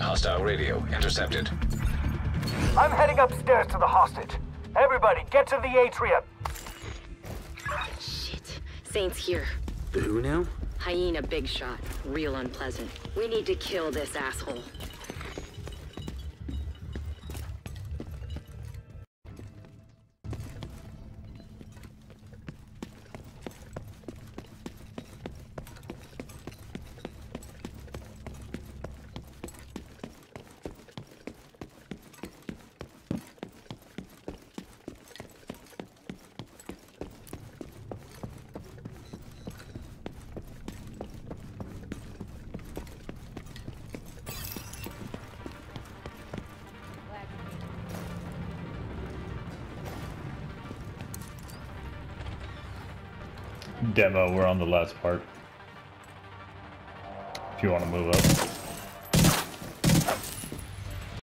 Hostile radio intercepted. I'm heading upstairs to the hostage. Everybody, get to the atrium. Shit. Saint's here. The who now? Hyena big shot. Real unpleasant. We need to kill this asshole. Demo, we're on the last part. If you want to move up.